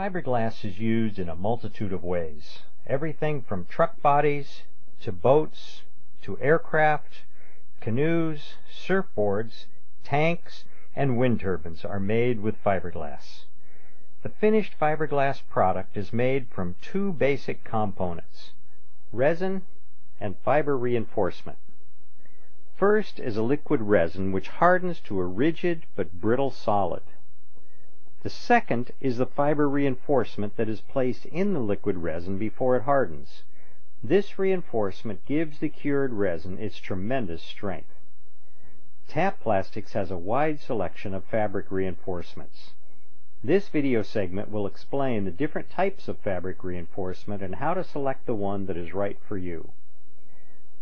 Fiberglass is used in a multitude of ways. Everything from truck bodies to boats to aircraft, canoes, surfboards, tanks, and wind turbines are made with fiberglass. The finished fiberglass product is made from two basic components, resin and fiber reinforcement. First is a liquid resin which hardens to a rigid but brittle solid. The second is the fiber reinforcement that is placed in the liquid resin before it hardens. This reinforcement gives the cured resin its tremendous strength. Tap Plastics has a wide selection of fabric reinforcements. This video segment will explain the different types of fabric reinforcement and how to select the one that is right for you.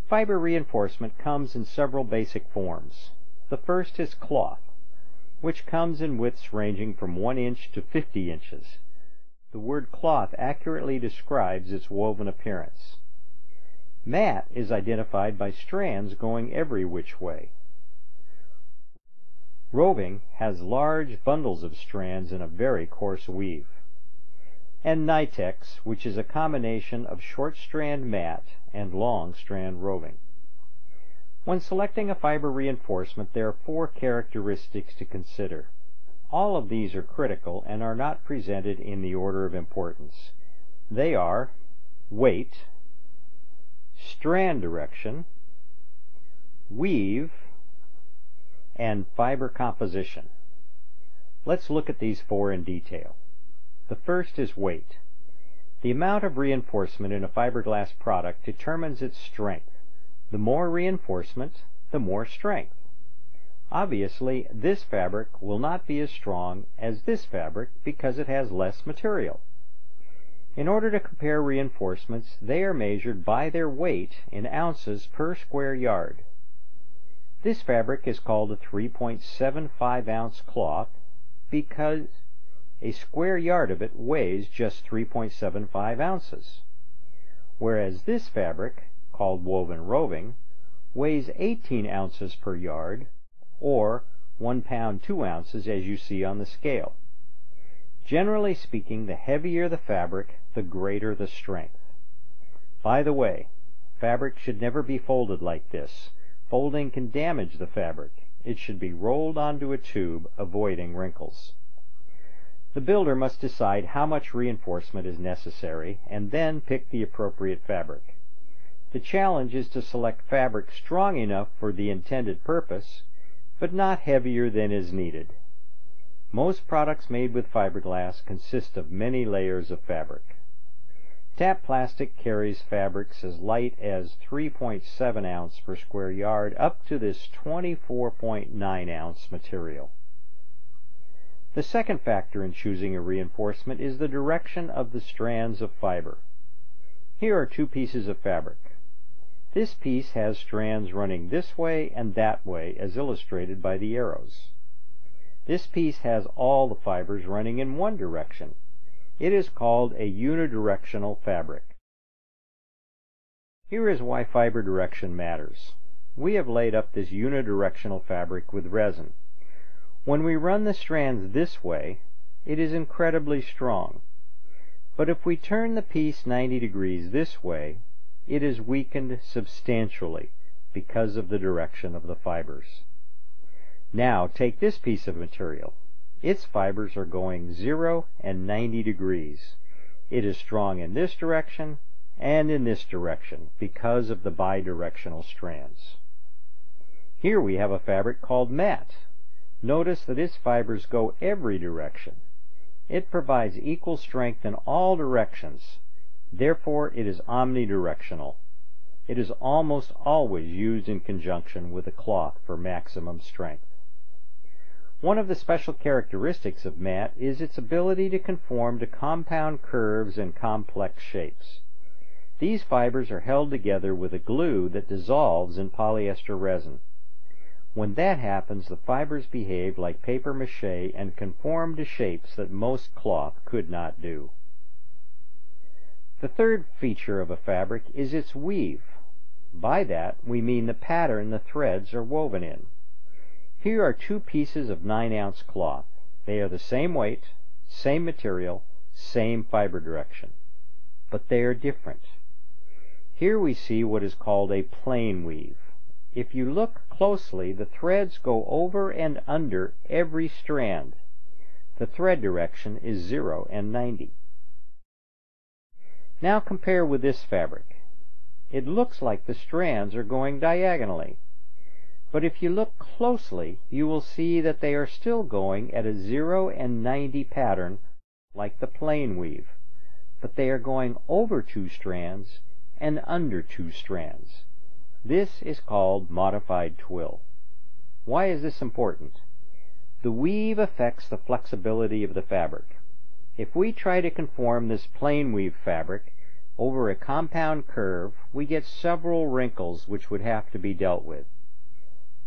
Fiber reinforcement comes in several basic forms. The first is cloth which comes in widths ranging from 1 inch to 50 inches. The word cloth accurately describes its woven appearance. Mat is identified by strands going every which way. Roving has large bundles of strands in a very coarse weave. And Knytex, which is a combination of short strand mat and long strand roving. When selecting a fiber reinforcement, there are four characteristics to consider. All of these are critical and are not presented in the order of importance. They are weight, strand direction, weave, and fiber composition. Let's look at these four in detail. The first is weight. The amount of reinforcement in a fiberglass product determines its strength. The more reinforcement, the more strength. Obviously, this fabric will not be as strong as this fabric because it has less material. In order to compare reinforcements, they are measured by their weight in ounces per square yard. This fabric is called a 3.75 ounce cloth because a square yard of it weighs just 3.75 ounces, whereas this fabric called woven roving, weighs 18 ounces per yard, or 1 pound 2 ounces as you see on the scale. Generally speaking, the heavier the fabric, the greater the strength. By the way, fabric should never be folded like this. Folding can damage the fabric. It should be rolled onto a tube, avoiding wrinkles. The builder must decide how much reinforcement is necessary and then pick the appropriate fabric. The challenge is to select fabric strong enough for the intended purpose, but not heavier than is needed. Most products made with fiberglass consist of many layers of fabric. Tap Plastic carries fabrics as light as 3.7 ounce per square yard up to this 24.9 ounce material. The second factor in choosing a reinforcement is the direction of the strands of fiber. Here are two pieces of fabric. This piece has strands running this way and that way as illustrated by the arrows. This piece has all the fibers running in one direction. It is called a unidirectional fabric. Here is why fiber direction matters. We have laid up this unidirectional fabric with resin. When we run the strands this way, it is incredibly strong. But if we turn the piece 90 degrees this way, it is weakened substantially because of the direction of the fibers. Now take this piece of material. Its fibers are going 0 and 90 degrees. It is strong in this direction and in this direction because of the bidirectional strands. Here we have a fabric called mat. Notice that its fibers go every direction. It provides equal strength in all directions Therefore it is omnidirectional. It is almost always used in conjunction with a cloth for maximum strength. One of the special characteristics of mat is its ability to conform to compound curves and complex shapes. These fibers are held together with a glue that dissolves in polyester resin. When that happens, the fibers behave like paper mache and conform to shapes that most cloth could not do. The third feature of a fabric is its weave. By that we mean the pattern the threads are woven in. Here are two pieces of 9 ounce cloth. They are the same weight, same material, same fiber direction. But they are different. Here we see what is called a plain weave. If you look closely, the threads go over and under every strand. The thread direction is 0 and 90. Now compare with this fabric. It looks like the strands are going diagonally. But if you look closely, you will see that they are still going at a 0 and 90 pattern like the plain weave, but they are going over two strands and under two strands. This is called modified twill. Why is this important? The weave affects the flexibility of the fabric. If we try to conform this plain weave fabric over a compound curve, we get several wrinkles which would have to be dealt with.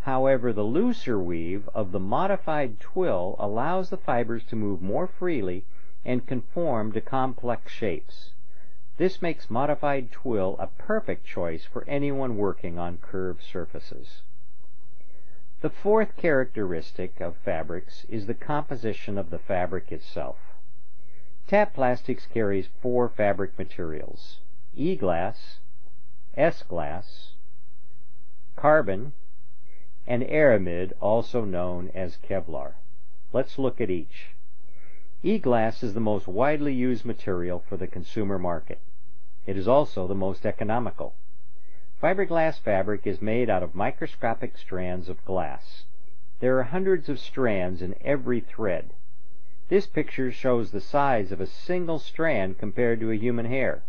However, the looser weave of the modified twill allows the fibers to move more freely and conform to complex shapes. This makes modified twill a perfect choice for anyone working on curved surfaces. The fourth characteristic of fabrics is the composition of the fabric itself. Tap Plastics carries four fabric materials, E-glass, S-glass, carbon, and aramid, also known as Kevlar. Let's look at each. E-glass is the most widely used material for the consumer market. It is also the most economical. Fiberglass fabric is made out of microscopic strands of glass. There are hundreds of strands in every thread. This picture shows the size of a single strand compared to a human hair.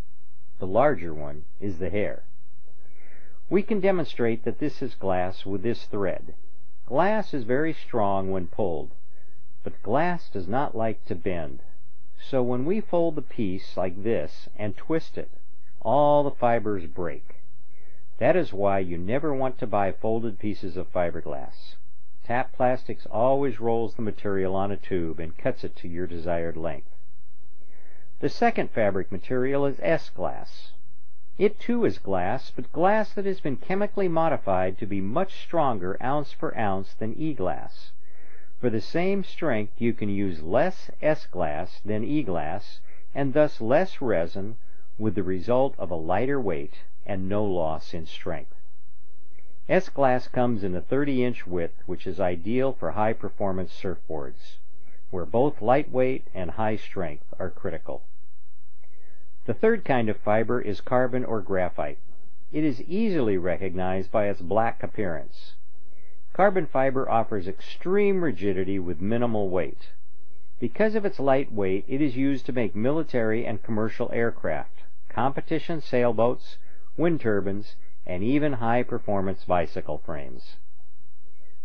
The larger one is the hair. We can demonstrate that this is glass with this thread. Glass is very strong when pulled, but glass does not like to bend. So when we fold the piece like this and twist it, all the fibers break. That is why you never want to buy folded pieces of fiberglass. Tap Plastics always rolls the material on a tube and cuts it to your desired length. The second fabric material is S-glass. It too is glass, but glass that has been chemically modified to be much stronger ounce for ounce than E-glass. For the same strength you can use less S-glass than E-glass and thus less resin with the result of a lighter weight and no loss in strength. S-glass comes in a 30-inch width, which is ideal for high-performance surfboards, where both lightweight and high strength are critical. The third kind of fiber is carbon or graphite. It is easily recognized by its black appearance. Carbon fiber offers extreme rigidity with minimal weight. Because of its light weight, it is used to make military and commercial aircraft, competition sailboats, wind turbines, and even high-performance bicycle frames.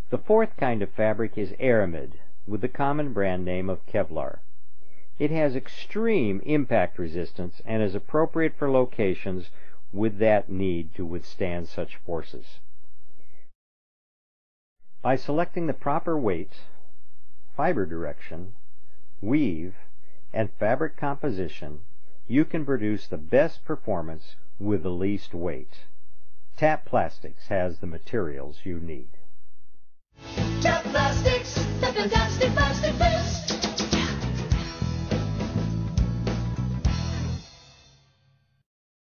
The fourth kind of fabric is aramid, with the common brand name of Kevlar. It has extreme impact resistance and is appropriate for locations with that need to withstand such forces. By selecting the proper weight, fiber direction, weave, and fabric composition, you can produce the best performance with the least weight. Tap Plastics has the materials you need. Tap Plastics, the fantastic plastic.